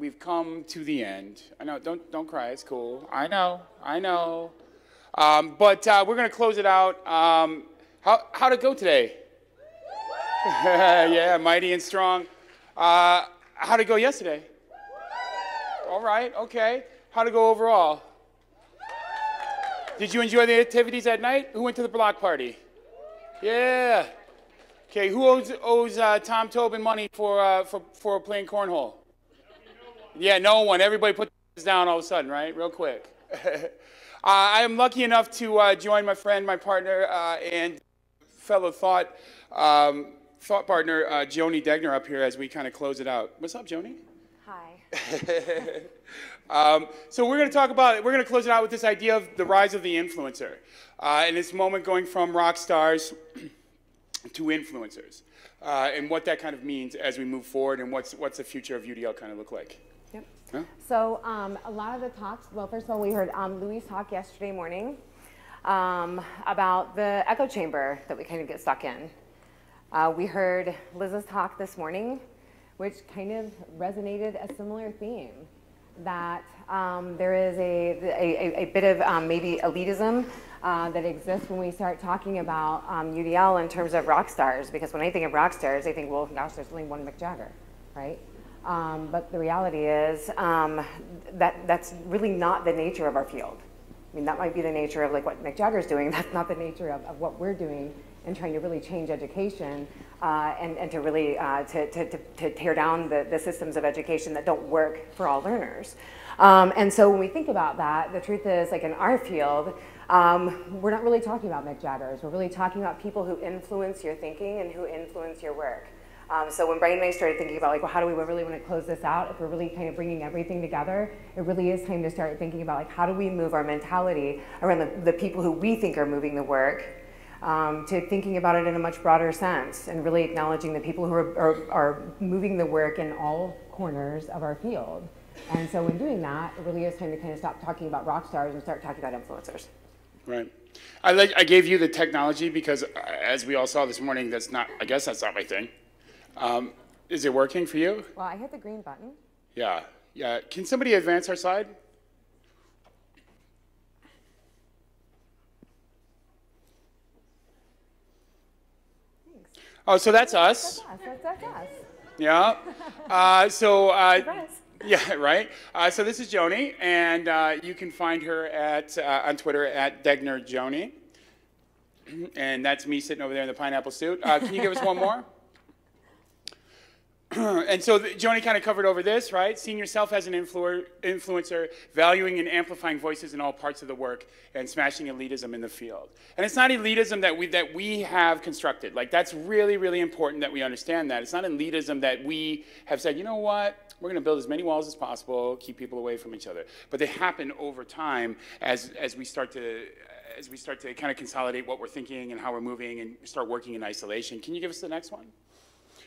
we've come to the end. I know, don't, don't cry, it's cool. I know, I know. Um, but uh, we're going to close it out. Um, how, how'd it go today? yeah, mighty and strong. Uh, how'd it go yesterday? All right, okay. How'd it go overall? Did you enjoy the activities at night? Who went to the block party? Yeah. Okay, who owes, owes uh, Tom Tobin money for, uh, for, for playing cornhole? Yeah, no one. Everybody put this down all of a sudden, right? Real quick. uh, I am lucky enough to uh, join my friend, my partner, uh, and fellow thought, um, thought partner, uh, Joni Degner, up here as we kind of close it out. What's up, Joni? Hi. um, so we're going to talk about, we're going to close it out with this idea of the rise of the influencer. Uh, and this moment going from rock stars to influencers. Uh, and what that kind of means as we move forward and what's, what's the future of UDL kind of look like. So um, a lot of the talks, well, first of all, we heard um, Louis talk yesterday morning um, about the echo chamber that we kind of get stuck in. Uh, we heard Liz's talk this morning, which kind of resonated a similar theme, that um, there is a, a, a bit of um, maybe elitism uh, that exists when we start talking about um, UDL in terms of rock stars. Because when I think of rock stars, I think, well, gosh, there's only one Mick Jagger, right? Um, but the reality is um, that that's really not the nature of our field. I mean, that might be the nature of like what Mick Jagger's doing. That's not the nature of, of what we're doing in trying to really change education uh, and, and to really uh, to, to, to, tear down the, the systems of education that don't work for all learners. Um, and so when we think about that, the truth is like in our field, um, we're not really talking about Mick Jaggers. We're really talking about people who influence your thinking and who influence your work. Um, so when Bryan and I started thinking about like, well, how do we really want to close this out? If we're really kind of bringing everything together, it really is time to start thinking about like, how do we move our mentality around the, the people who we think are moving the work um, to thinking about it in a much broader sense and really acknowledging the people who are, are, are moving the work in all corners of our field. And so in doing that, it really is time to kind of stop talking about rock stars and start talking about influencers. Right. I, like, I gave you the technology because, uh, as we all saw this morning, that's not, I guess that's not my thing. Um, is it working for you? Well, I hit the green button. Yeah, yeah. Can somebody advance our slide? Thanks. Oh, so that's us. That's us. That's, us. Yeah. Uh, so. Uh. Yeah, right. Uh, so this is Joni, and uh, you can find her at uh, on Twitter at Degner Joni, and that's me sitting over there in the pineapple suit. Uh, can you give us one more? and so Joni kind of covered over this, right? Seeing yourself as an influ influencer, valuing and amplifying voices in all parts of the work, and smashing elitism in the field. And it's not elitism that we, that we have constructed. Like, that's really, really important that we understand that. It's not elitism that we have said, you know what, we're going to build as many walls as possible, keep people away from each other. But they happen over time as, as we start to as we start to kind of consolidate what we're thinking and how we're moving and start working in isolation. Can you give us the next one?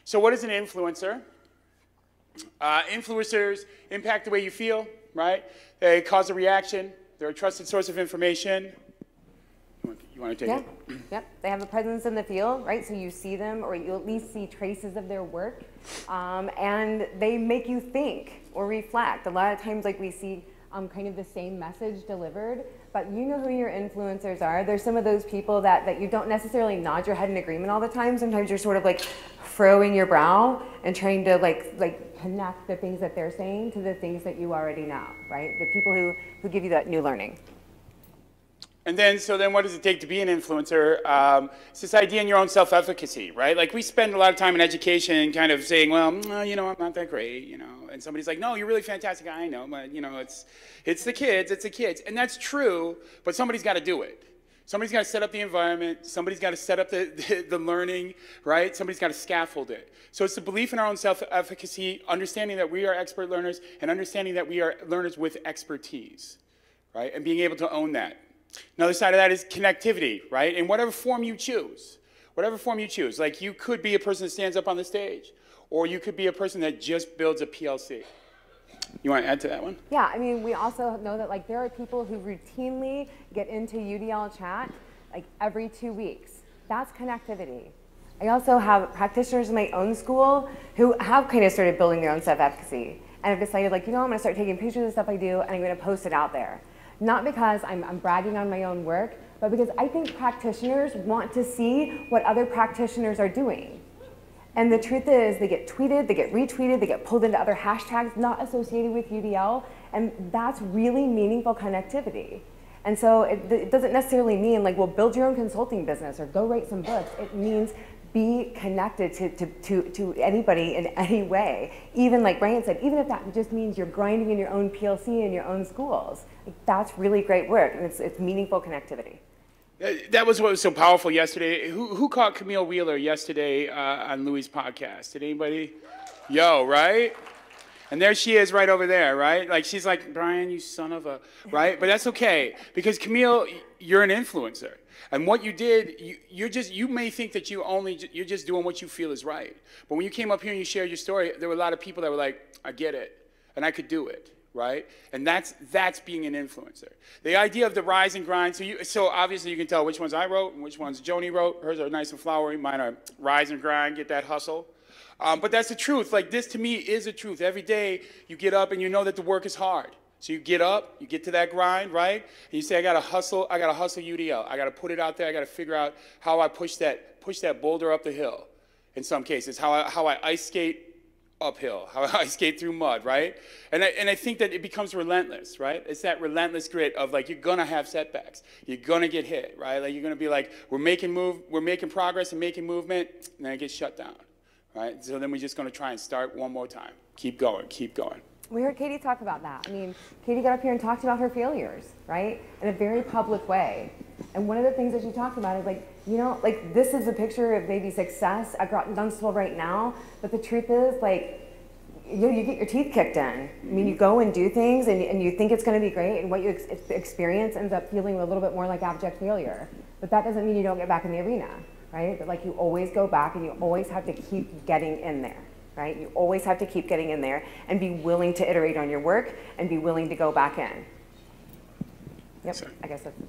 So what is an influencer? Uh, influencers impact the way you feel, right? They cause a reaction. They're a trusted source of information. You want, to take yeah. it? Yep. They have a presence in the field, right? So you see them, or you at least see traces of their work, um, and they make you think or reflect. A lot of times, like we see um, kind of the same message delivered, but you know who your influencers are. There's some of those people that, that you don't necessarily nod your head in agreement all the time. Sometimes you're sort of like furrowing your brow and trying to like like connect the things that they're saying to the things that you already know, right? The people who, who give you that new learning. And then, so then what does it take to be an influencer? Um, it's this idea in your own self-efficacy, right? Like we spend a lot of time in education kind of saying, well, mm, you know, I'm not that great, you know. And somebody's like, no, you're really fantastic. I know, but you know, it's, it's the kids, it's the kids. And that's true, but somebody's got to do it. Somebody's got to set up the environment. Somebody's got to set up the, the, the learning, right? Somebody's got to scaffold it. So it's the belief in our own self-efficacy, understanding that we are expert learners, and understanding that we are learners with expertise, right? And being able to own that. Another side of that is connectivity, right? In whatever form you choose, whatever form you choose. Like you could be a person that stands up on the stage, or you could be a person that just builds a PLC. You want to add to that one? Yeah, I mean, we also know that like there are people who routinely get into UDL chat like every two weeks. That's connectivity. I also have practitioners in my own school who have kind of started building their own self-efficacy. and I've decided like, you know, I'm gonna start taking pictures of stuff I do and I'm gonna post it out there. Not because I'm, I'm bragging on my own work, but because I think practitioners want to see what other practitioners are doing. And the truth is, they get tweeted, they get retweeted, they get pulled into other hashtags not associated with UDL, and that's really meaningful connectivity. And so it, it, doesn't necessarily mean like, well, build your own consulting business or go write some books. It means be connected to, to, to, to anybody in any way. Even like Bryan said, even if that just means you're grinding in your own PLC in your own schools, like, that's really great work and it's, it's meaningful connectivity. That was what was so powerful yesterday. Who, who caught Camille Wheeler yesterday uh, on Loui's podcast? Did anybody? Yo, right? And there she is right over there, right? Like she's like, Bryan, you son of a, right? But that's okay because Camille, you're an influencer. And what you did, you, you're just, you may think that you only, you're just doing what you feel is right. But when you came up here and you shared your story, there were a lot of people that were like, I get it. And I could do it right? And that's that's being an influencer. The idea of the rise and grind. So you so obviously you can tell which ones I wrote and which ones Joni wrote. Hers are nice and flowery. Mine are rise and grind. Get that hustle. Um, but that's the truth. Like this to me is the truth. Every day you get up and you know that the work is hard. So you get up, you get to that grind, right? And you say, I gotta hustle, I gotta hustle UDL. I gotta put it out there, I gotta figure out how I push that, push that boulder up the hill in some cases, how I, how I ice skate uphill, how I skate through mud, right? And I, and I think that it becomes relentless, right? It's that relentless grit of like, you're gonna have setbacks. You're gonna get hit, right? Like you're gonna be like, we're making move, we're making progress and making movement, and then it gets shut down right? So then we're just to try and start one more time. Keep going, keep going. We heard Katie talk about that. I mean, Katie got up here and talked about her failures, right? In a very public way. And one of the things that she talked about is like, you know, like this is a picture of maybe success at Groton Dunstable right now, but the truth is like, you know, you get your teeth kicked in. I mean, you go and do things and, and you think it's going to be great, and what you ex experience ends up feeling a little bit more like abject failure. But that doesn't mean you don't get back in the arena right? But like you always go back and you always have to keep getting in there, right? You always have to keep getting in there and be willing to iterate on your work and be willing to go back in. Yep, Sorry. I guess that's.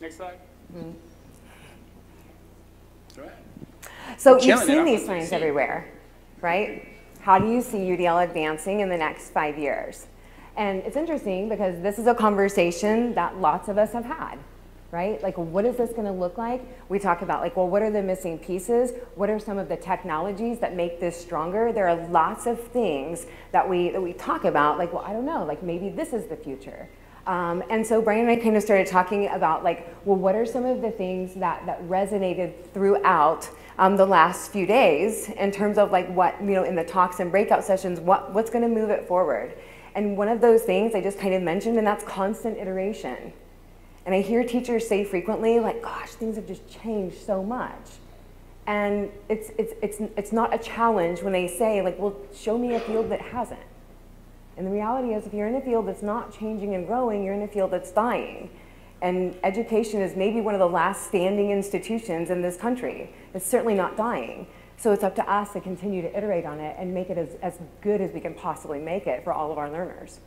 Next slide. Mm -hmm. Go ahead. So you've seen these signs everywhere, right? How do you see UDL advancing in the next five years? And it's interesting because this is a conversation that lots of us have had, right? Like, what is this going to look like? We talk about, like, well, what are the missing pieces? What are some of the technologies that make this stronger? There are lots of things that we, that we talk about, like, well, I don't know, like, maybe this is the future. Um, and so Bryan and I kind of started talking about, like, well, what are some of the things that, that resonated throughout um, the last few days in terms of, like, what, you know, in the talks and breakout sessions, what, what's going to move it forward? And one of those things I just kind of mentioned, and that's constant iteration and I hear teachers say frequently, like, gosh, things have just changed so much. And it's, it's, it's, it's not a challenge when they say, like, well, show me a field that hasn't. And the reality is, if you're in a field that's not changing and growing, you're in a field that's dying. And education is maybe one of the last standing institutions in this country. It's certainly not dying. So it's up to us to continue to iterate on it and make it as, as good as we can possibly make it for all of our learners.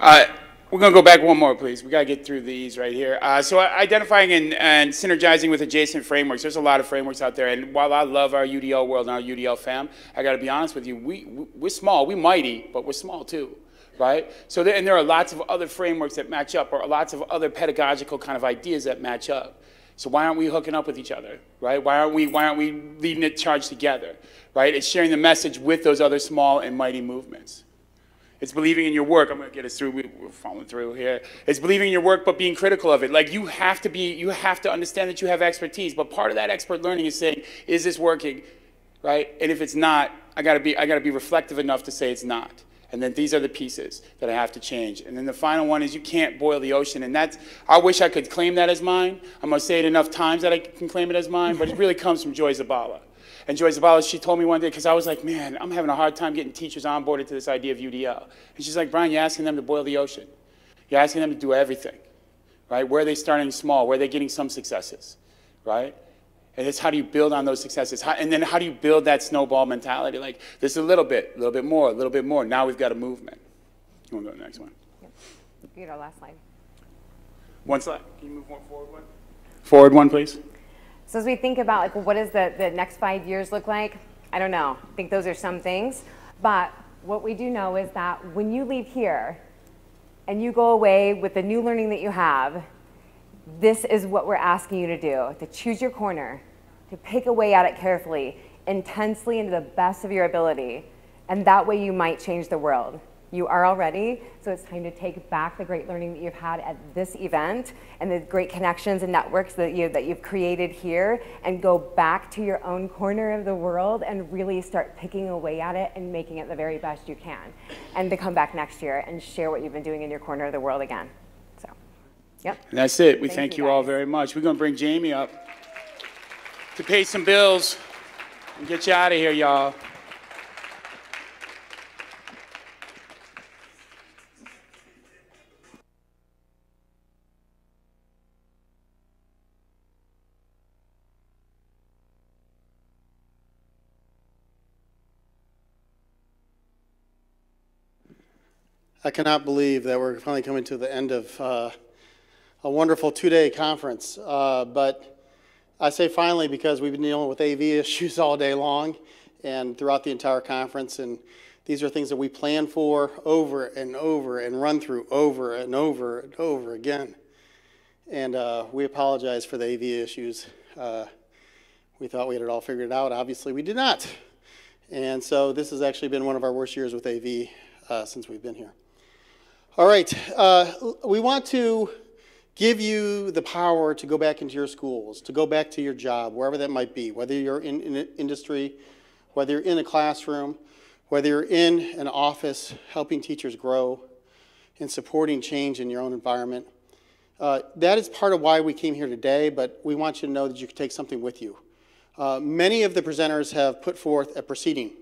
Uh, we're going to go back one more, please. We got to get through these right here. Uh, so identifying and, and, synergizing with adjacent frameworks. There's a lot of frameworks out there. And while I love our UDL world and our UDL fam, I got to be honest with you. We, we're small. We're mighty, but we're small too, right? So there, and there are lots of other frameworks that match up or lots of other pedagogical kind of ideas that match up. So why aren't we hooking up with each other, right? Why aren't we, why aren't we leading the charge together, right? It's sharing the message with those other small and mighty movements. It's believing in your work. I'm going to get us through. We're following through here. It's believing in your work, but being critical of it. Like you have to be, you have to understand that you have expertise. But part of that expert learning is saying, is this working, right? And if it's not, I got to be, I got to be reflective enough to say it's not. And then these are the pieces that I have to change. And then the final one is you can't boil the ocean. And that's, I wish I could claim that as mine. I'm going to say it enough times that I can claim it as mine, but it really comes from Joy Zabala. And Joy Zabala, she told me one day, because I was like, man, I'm having a hard time getting teachers onboarded to this idea of UDL. And she's like, Bryan, you're asking them to boil the ocean. You're asking them to do everything, right? Where are they starting small? Where are they getting some successes, right? And it's how do you build on those successes? How, and then how do you build that snowball mentality? Like, this is a little bit, a little bit more, a little bit more. Now we've got a movement. You want to go to the next one? Yep. You our last slide. One slide. Can you move one forward one? Forward one, please. So as we think about like, what does the, the next five years look like? I don't know. I think those are some things. But what we do know is that when you leave here and you go away with the new learning that you have, this is what we're asking you to do to choose your corner, to pick away at it carefully, intensely, and to the best of your ability. And that way you might change the world. You are already, so it's time to take back the great learning that you've had at this event and the great connections and networks that, you, that you've created here and go back to your own corner of the world and really start picking away at it and making it the very best you can. And to come back next year and share what you've been doing in your corner of the world again. So, yep. And that's it. We Thank thank, you, you all very much. We're going to bring Jamie up to pay some bills and get you out of here, y'all. I cannot believe that we're finally coming to the end of uh, a wonderful two-day conference. Uh, but I say finally because we've been dealing with AV issues all day long and throughout the entire conference. And these are things that we plan for over and over and run through over and over and over again. And uh, we apologize for the AV issues. Uh, we thought we had it all figured out. Obviously, we did not. And so this has actually been one of our worst years with AV uh, since we've been here. All right, uh, we want to give you the power to go back into your schools, to go back to your job, wherever that might be, whether you're in, in industry, whether you're in a classroom, whether you're in an office helping teachers grow and supporting change in your own environment. Uh, that is part of why we came here today, but we want you to know that you can take something with you. Uh, many of the presenters have put forth a proceeding,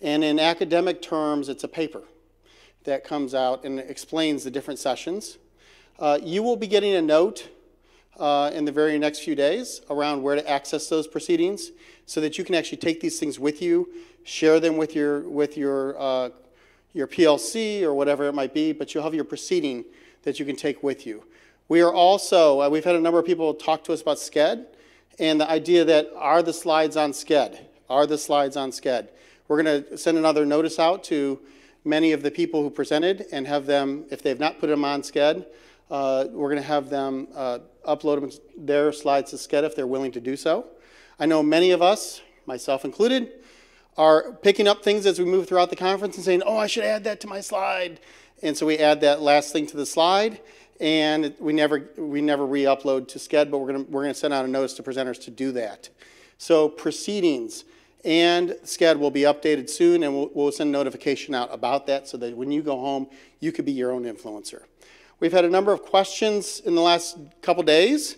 and in academic terms, it's a paper that comes out and explains the different sessions. Uh, you will be getting a note uh, in the very next few days around where to access those proceedings so that you can actually take these things with you, share them with your, with your, uh, your PLC or whatever it might be, but you'll have your proceeding that you can take with you. We are also, uh, we've had a number of people talk to us about Sched and the idea that are the slides on Sched? Are the slides on Sched? We're going to send another notice out to many of the people who presented and have them, if they've not put them on Sched, uh, we're going to have them uh, upload them, their slides to Sched if they're willing to do so. I know many of us, myself included, are picking up things as we move throughout the conference and saying, oh, I should add that to my slide. And so we add that last thing to the slide, and we never, we never re-upload to SCED, but we're going to we're gonna send out a notice to presenters to do that. So proceedings and Sched will be updated soon, and we'll, we'll send a notification out about that so that when you go home, you could be your own influencer. We've had a number of questions in the last couple days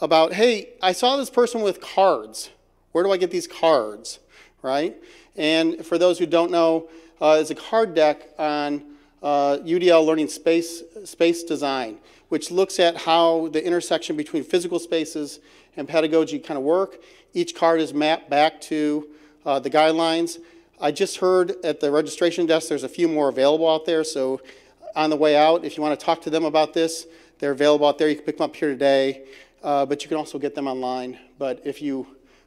about, hey, I saw this person with cards. Where do I get these cards, right? And for those who don't know, uh, a card deck on uh, UDL Learning Space, Space Design, which looks at how the intersection between physical spaces and pedagogy kind of work. Each card is mapped back to uh, the guidelines. I just heard at the registration desk there's a few more available out there, so on the way out, if you want to talk to them about this, they're available out there. You can pick them up here today, uh, but you can also get them online. But if you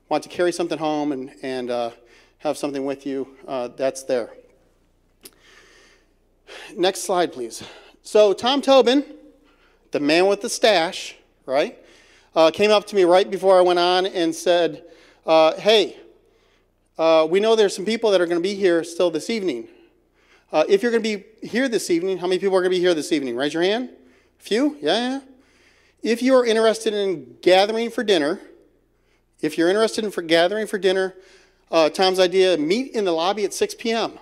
want to carry something home and, and uh, have something with you, uh, that's there. Next slide, please. So Tom Tobin, the man with the stash, right, uh, came up to me right before I went on and said, uh, hey, uh, we know there's some people that are going to be here still this evening. Uh, if you're going to be here this evening, how many people are going to be here this evening? Raise your hand. A few? Yeah, yeah. If you are interested in gathering for dinner, if you're interested in for gathering for dinner, uh, Tom's idea, meet in the lobby at 6 p.m.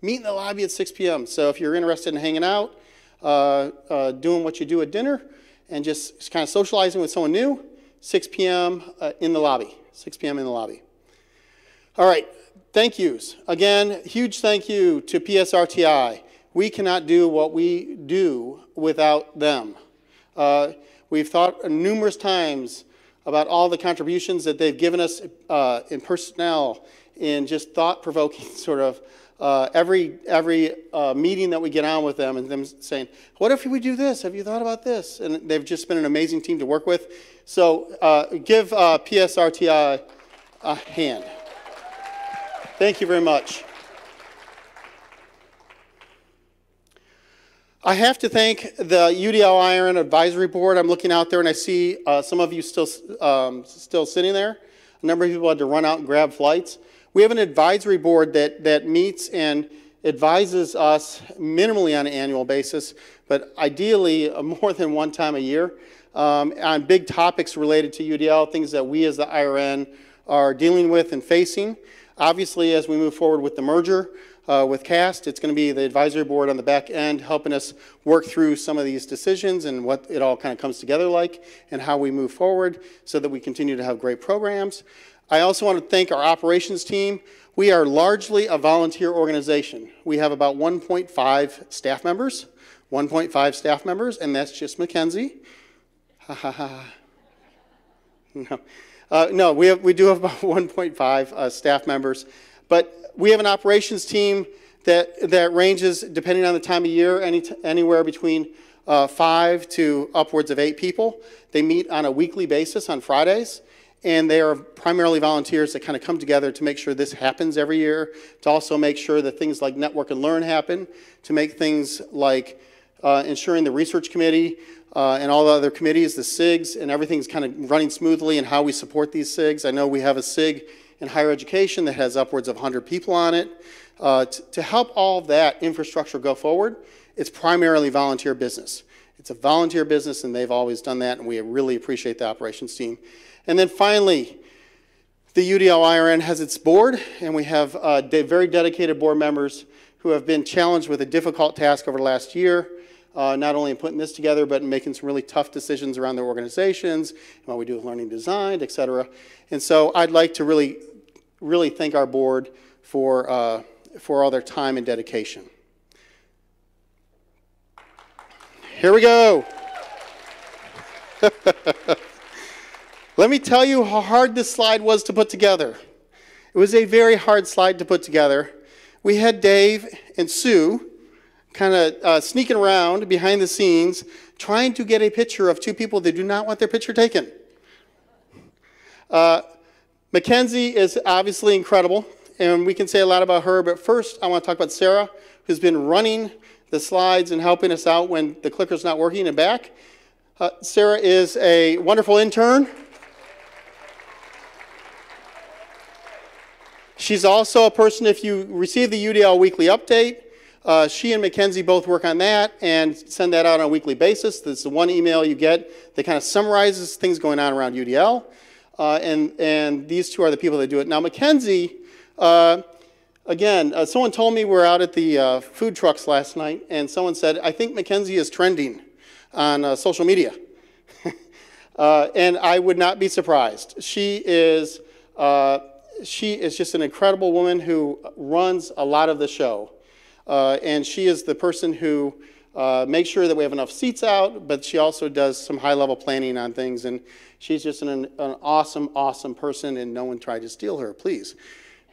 Meet in the lobby at 6 p.m. So if you're interested in hanging out, uh, uh, doing what you do at dinner, and just kind of socializing with someone new, 6 p.m. In the lobby. 6 p.m. in the lobby. All right, thank yous. Again, huge thank you to PSRTI. We cannot do what we do without them. Uh, we've thought numerous times about all the contributions that they've given us uh, in personnel, in just thought-provoking sort of uh, every every uh, meeting that we get on with them, and them saying, "What if we do this? Have you thought about this?" And they've just been an amazing team to work with. So uh, give uh, PSRTI a hand. Thank you very much. I have to thank the UDL IRN Advisory Board. I'm looking out there and I see uh, some of you still, um, still sitting there. A number of people had to run out and grab flights. We have an advisory board that, that meets and advises us minimally on an annual basis, but ideally uh, more than one time a year um, on big topics related to UDL, things that we as the IRN are dealing with and facing. Obviously, as we move forward with the merger, uh, with CAST. It's going to be the advisory board on the back end helping us work through some of these decisions and what it all kind of comes together like and how we move forward so that we continue to have great programs. I also want to thank our operations team. We are largely a volunteer organization. We have about 1.5 staff members, 1.5 staff members, and that's just Mackenzie. Ha ha ha. No, uh, no we, have, we do have about 1.5 uh, staff members, but we have an operations team that, that ranges, depending on the time of year, any anywhere between uh, five to upwards of eight people. They meet on a weekly basis on Fridays, and they are primarily volunteers that kind of come together to make sure this happens every year, to also make sure that things like Network and Learn happen, to make things like uh, ensuring the research committee uh, and all the other committees, the SIGs, and everything's kind of running smoothly and how we support these SIGs. I know we have a SIG in higher education that has upwards of 100 people on it. Uh, to help all that infrastructure go forward, it's primarily volunteer business. It's a volunteer business, and they've always done that, and we really appreciate the operations team. And then finally, the UDL IRN has its board, and we have uh, de very dedicated board members who have been challenged with a difficult task over the last year, uh, not only in putting this together, but in making some really tough decisions around their organizations, and what we do with learning design, et cetera. And so I'd like to really really thank our board for, uh, for all their time and dedication. Here we go. Let me tell you how hard this slide was to put together. It was a very hard slide to put together. We had Dave and Sue kind of uh, sneaking around behind the scenes trying to get a picture of two people that do not want their picture taken. Uh, Mackenzie is obviously incredible, and we can say a lot about her, but first I want to talk about Sarah, who's been running the slides and helping us out when the clicker's not working and back. Uh, Sarah is a wonderful intern. She's also a person, if you receive the UDL weekly update, uh, she and Mackenzie both work on that and send that out on a weekly basis. That's the one email you get that kind of summarizes things going on around UDL. Uh, and, and these two are the people that do it. Now, Mackenzie, uh, again, uh, someone told me we are out at the uh, food trucks last night, and someone said, I think Mackenzie is trending on uh, social media. And I would not be surprised. She is, she is just an incredible woman who runs a lot of the show. And she is the person who uh, make sure that we have enough seats out, but she also does some high level planning on things. And she's just an, an awesome, awesome person, and no one tried to steal her, please,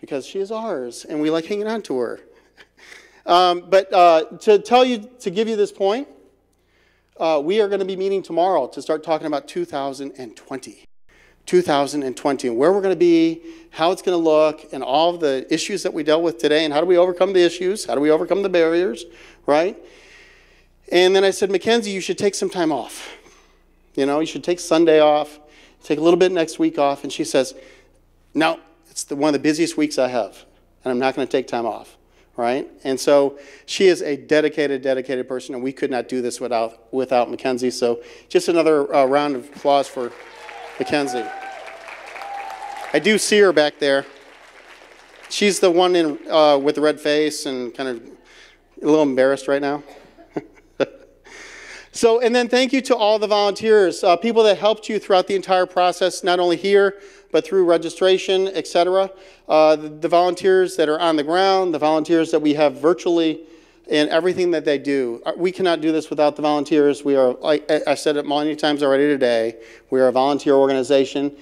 because she is ours, and we like hanging on to her. um, but uh, to tell you, to give you this point, uh, we are going to be meeting tomorrow to start talking about 2020. 2020 and where we're going to be, how it's going to look, and all the issues that we dealt with today, and how do we overcome the issues? How do we overcome the barriers, right? And then I said, Mackenzie, you should take some time off. You know, you should take Sunday off, take a little bit next week off. And she says, No, it's the, one of the busiest weeks I have, and I'm not going to take time off. Right? And so she is a dedicated, dedicated person, and we could not do this without, without Mackenzie. So just another uh, round of applause for Mackenzie. I do see her back there. She's the one in, uh, with the red face and kind of a little embarrassed right now. So, and then thank you to all the volunteers, uh, people that helped you throughout the entire process, not only here, but through registration, etc. Uh, the, the, volunteers that are on the ground, the volunteers that we have virtually, and everything that they do. Uh, we cannot do this without the volunteers. We are, like I said it many times already today, we are a volunteer organization.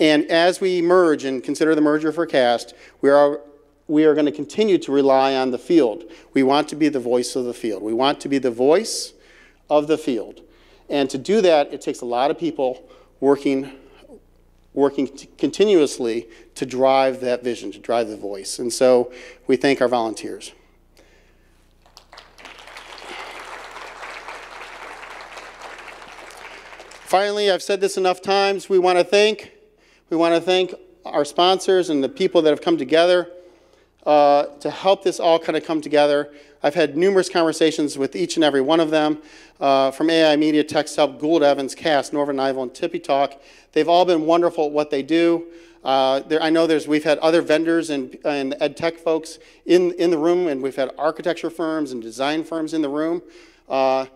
And as we merge and consider the merger for CAST, we are we are going to continue to rely on the field. We want to be the voice of the field. We want to be the voice of the field. And to do that, it takes a lot of people working, working continuously to drive that vision, to drive the voice. And so we thank our volunteers. Finally, I've said this enough times, we want to thank, we want to thank our sponsors and the people that have come together uh, to help this all kind of come together. I've had numerous conversations with each and every one of them, uh, from AI Media, Help, Gould Evans, Cast, Northern Ival, and TippyTalk. They've all been wonderful at what they do. Uh, there, I know there's, we've had other vendors and, and ed tech folks in, in the room, and we've had architecture firms and design firms in the room. Uh,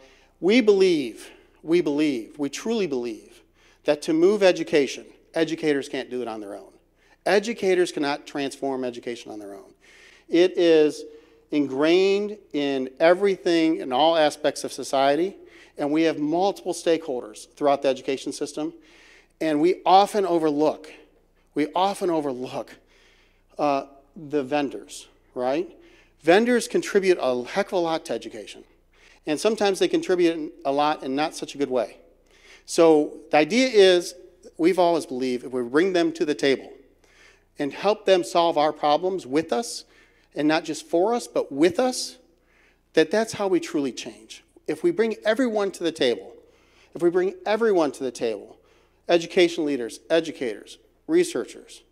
we believe, we believe, we truly believe that to move education, educators can't do it on their own. Educators cannot transform education on their own. It is ingrained in everything, in all aspects of society, and we have multiple stakeholders throughout the education system, and we often overlook, we often overlook uh, the vendors, right? Vendors contribute a heck of a lot to education, and sometimes they contribute a lot in not such a good way. So the idea is, we've always believed, if we bring them to the table and help them solve our problems with us, and not just for us, but with us, that that's how we truly change. If we bring everyone to the table, if we bring everyone to the table, education leaders, educators, researchers,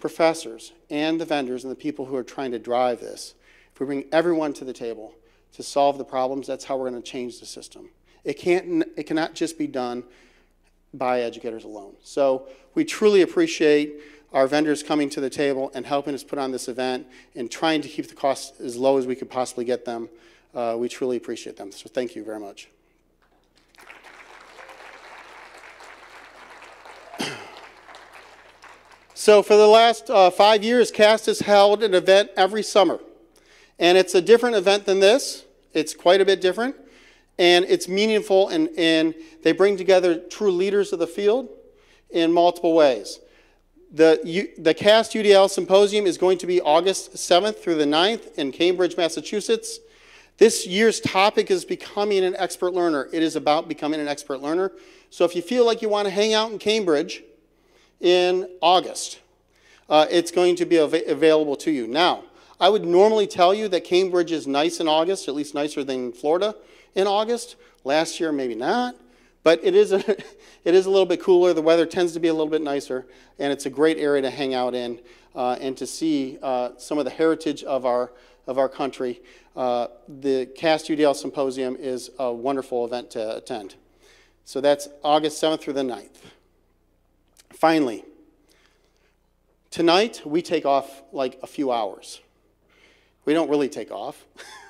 professors, and the vendors and the people who are trying to drive this, if we bring everyone to the table to solve the problems, that's how we're going to change the system. It, can't, it cannot just be done by educators alone. So we truly appreciate our vendors coming to the table and helping us put on this event and trying to keep the costs as low as we could possibly get them. Uh, we truly appreciate them. So thank you very much. So for the last uh, five years, CAST has held an event every summer. And it's a different event than this. It's quite a bit different. And it's meaningful, and, and they bring together true leaders of the field in multiple ways. The, the CAST UDL Symposium is going to be August 7th through the 9th in Cambridge, Massachusetts. This year's topic is becoming an expert learner. It is about becoming an expert learner. So if you feel like you want to hang out in Cambridge in August, uh, it's going to be av available to you. Now, I would normally tell you that Cambridge is nice in August, at least nicer than Florida in August. Last year, maybe not. But it is, a, it is a little bit cooler. The weather tends to be a little bit nicer, and it's a great area to hang out in uh, and to see uh, some of the heritage of our, of our country. Uh, the CAST UDL Symposium is a wonderful event to attend. So that's August 7th through the 9th. Finally, tonight we take off like a few hours. We don't really take off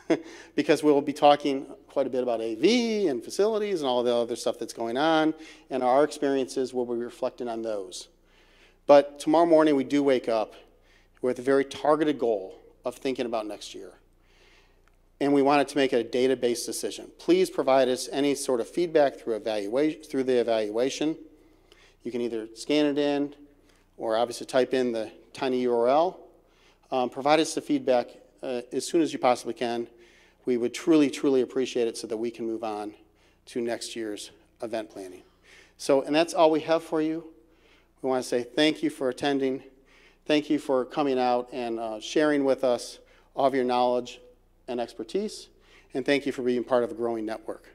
because we'll be talking quite a bit about AV and facilities and all the other stuff that's going on, and our experiences will be reflecting on those. But tomorrow morning, we do wake up with a very targeted goal of thinking about next year. And we wanted to make it a data-based decision. Please provide us any sort of feedback through, evaluation, through the evaluation. You can either scan it in or obviously type in the tiny URL. Um, provide us the feedback uh, as soon as you possibly can we would truly, truly appreciate it so that we can move on to next year's event planning. So, and that's all we have for you. We want to say thank you for attending. Thank you for coming out and uh, sharing with us all of your knowledge and expertise. And thank you for being part of a growing network.